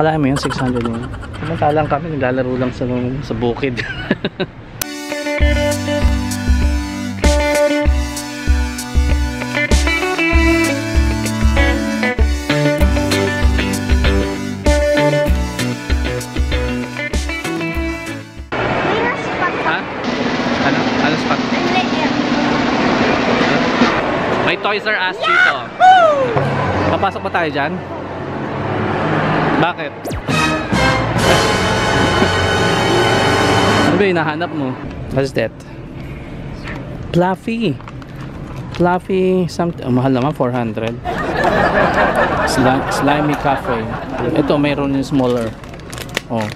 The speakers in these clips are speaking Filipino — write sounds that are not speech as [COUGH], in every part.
Akala mo yun, 600 yun. Samantalang kami, naglalaro lang sa, sa bukid. Ano? Ano Toys R Us dito. Papasok ba tayo dyan? Bakit? [LAUGHS] ano ba hinahanap mo? What's that? Fluffy. Fluffy something. Oh, mahal naman, 400. Sli- slimy cafe. Ito, mayroon yung smaller. Oh.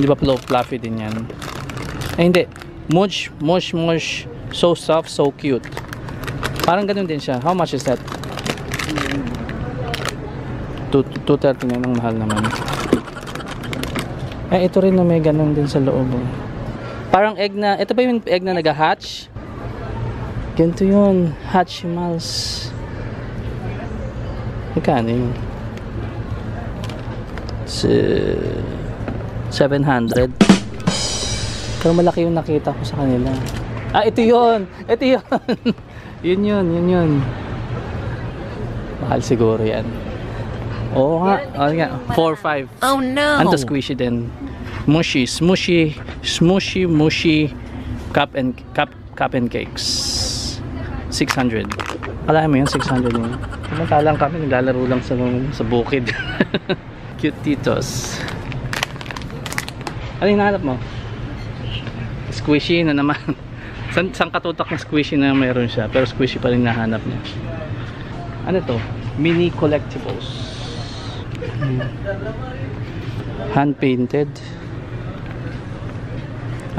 Hindi ba fluffy din yan? Eh, hindi. Mush, mush, mush. So soft, so cute. Parang ganun din siya. How much is that? 2 230 na ang mahal naman. Eh, ito rin na may ganun din sa loob. oh. Parang egg na, ito ba yung egg na nag-hatch? Ganito yun. Hatchimals. Magkano yun? Si- 700. Pero malaki yung nakita ko sa kanila. Ah, ito yun! Ito yun! [LAUGHS] yun yun, yun yun. Mahal siguro yan. Oo nga. Oo nga. 4-5. Oh no! Anto squishy din. Mushy, smushy, smushy, mushy cup and cup cup and cakes. 600. Kala mo yun, 600 yun. Samantalang kami naglalaro lang sa sa bukid. [LAUGHS] Cute titos. Ano hinahanap mo? Squishy na naman. [LAUGHS] San, san katutak na squishy na meron siya pero squishy pa rin nahanap niya. Ano to? Mini collectibles. [LAUGHS] Hand painted.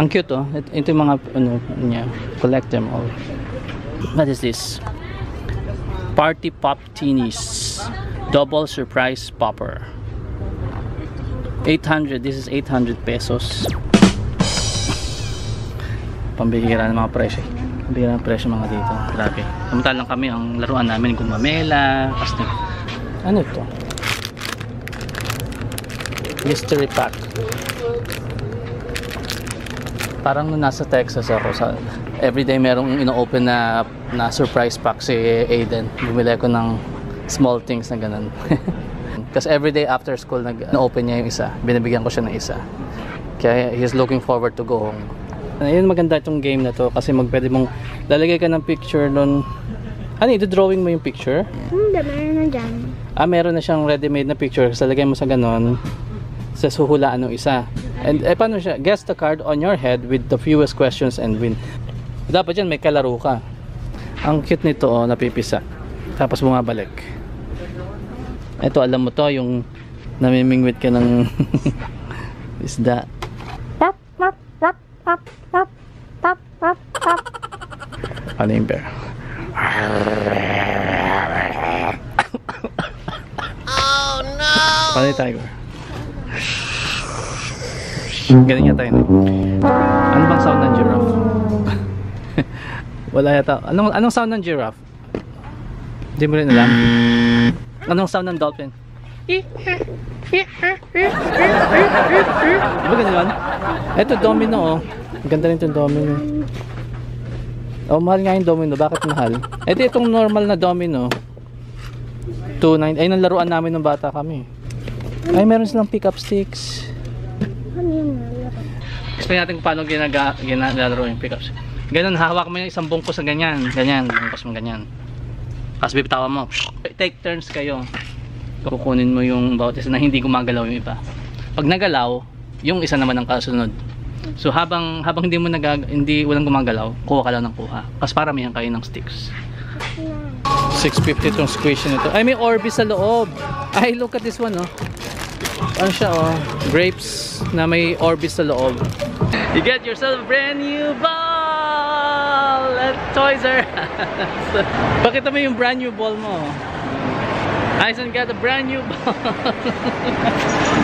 Ang cute oh. Ito, ito yung mga ano niya. Collect them all. What is this? Party Pop Teenies. Double Surprise Popper. 800. This is 800 pesos. Pambihira ng mga presyo. Pambihira ng presyo mga dito. Grabe. Samantalang kami, ang laruan namin gumamela. Kasi, ano ito? Mystery pack. Parang nung nasa Texas ako sa everyday merong ino-open na na surprise pack si Aiden. Bumili ako ng small things na ganun. [LAUGHS] Kasi everyday after school nag open niya yung isa. Binibigyan ko siya ng isa. Kaya he's looking forward to go home. Ayun maganda itong game na to kasi magpwede mong lalagay ka ng picture doon. Ano, ito-drawing mo yung picture? Hindi, meron na dyan. Ah, meron na siyang ready-made na picture. Sa lagay mo sa ganon, sa suhulaan ng isa. And eh, paano siya? Guess the card on your head with the fewest questions and win. Dapat yan, may kalaro ka. Ang cute nito, oh, napipisa. Tapos bumabalik. Ito, alam mo to, yung namimingwit ka ng [LAUGHS] isda. Pop, pop, pop, pop, pop, pop, pop, pop. Ano yung bear? Oh no! Paano yung tiger? Ganun yata yun. Ano bang sound ng giraffe? [LAUGHS] Wala yata. Anong, anong sound ng giraffe? Hindi mo rin alam. Anong sound ng dolphin? Di ba ganun? Ito domino oh. Ganda rin itong domino. Oh, mahal nga yung domino. Bakit mahal? Ito itong normal na domino. 2.9. Ay, nang laruan namin ng bata kami. Ay, meron silang pick-up sticks. Explain natin kung paano ginaga, ginalaro yung pick-up sticks. Ganun, hawak mo yung isang bungkus na ganyan. Ganyan, bungkus mo ganyan. Tapos bibitawan mo. Take turns kayo. Kukunin mo yung bawat isa na hindi gumagalaw yung iba. Pag nagalaw, yung isa naman ang kasunod. So habang habang hindi mo nagag hindi walang gumagalaw, kuha ka lang ng kuha. Kasi paramihan kayo ng sticks. 650 tong squish nito. Ay, may Orbi sa loob. Ay, look at this one, oh. Ano siya, oh. Grapes na may Orbi sa loob. You get yourself a brand new ball at Toys R Us. [LAUGHS] Bakit mo yung brand new ball mo? Aison got a brand new ball. [LAUGHS]